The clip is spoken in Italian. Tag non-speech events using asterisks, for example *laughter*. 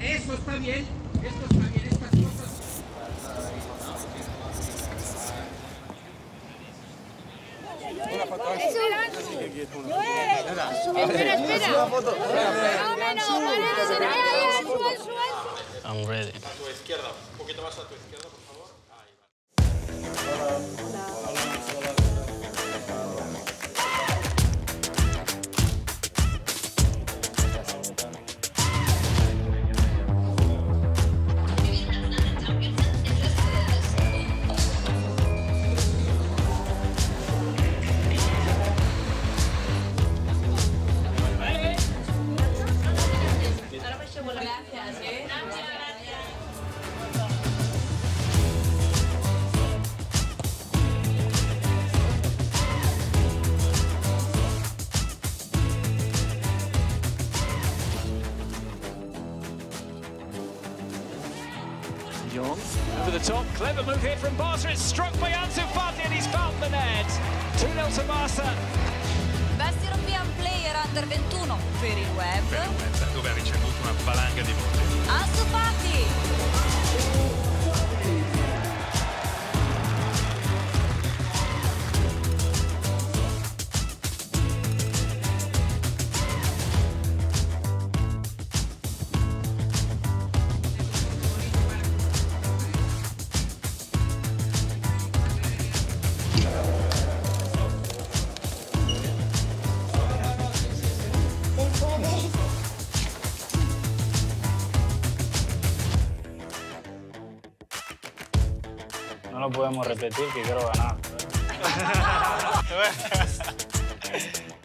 Eso está bien, esto está bien, estas cosas. Espera, espera. I'm ready. A tu izquierda, un poquito más a tu izquierda, por favor. Ahí va. Over the top, clever move here from Barca. It's struck by Ansu Fati and he's found the net. 2-0 to Barca. Best European Player Under 21 per il web. dove ha ricevuto una valanga di No lo podemos repetir, que quiero ganar. *laughs*